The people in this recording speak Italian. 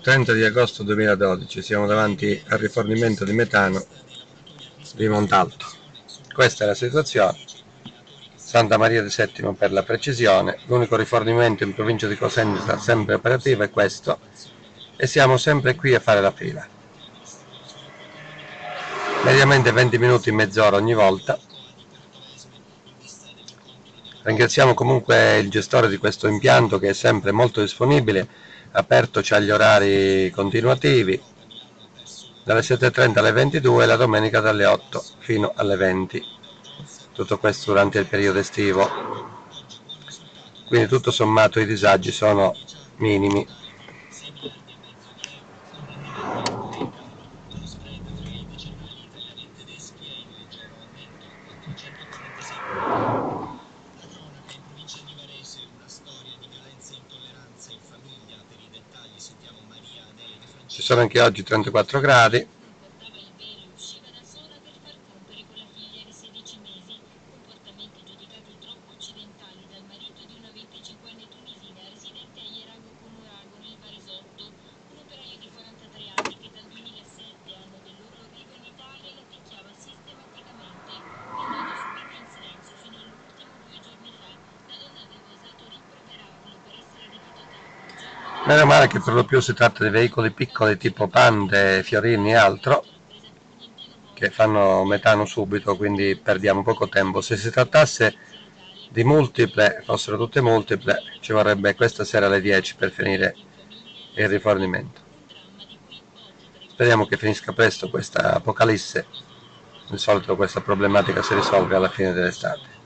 30 di agosto 2012 siamo davanti al rifornimento di metano di Montalto. Questa è la situazione. Santa Maria di Settimo per la precisione l'unico rifornimento in provincia di Cosenza sempre operativo è questo e siamo sempre qui a fare la fila. Mediamente 20 minuti mezz'ora ogni volta ringraziamo comunque il gestore di questo impianto che è sempre molto disponibile aperto c'ha gli orari continuativi dalle 7.30 alle 22 e la domenica dalle 8 fino alle 20 tutto questo durante il periodo estivo. Quindi tutto sommato i disagi sono minimi ci sono anche oggi 34 gradi Meno male che per lo più si tratta di veicoli piccoli tipo Pande, Fiorini e altro che fanno metano subito, quindi perdiamo poco tempo. Se si trattasse di multiple, fossero tutte multiple, ci vorrebbe questa sera alle 10 per finire il rifornimento. Speriamo che finisca presto questa apocalisse, di solito questa problematica si risolve alla fine dell'estate.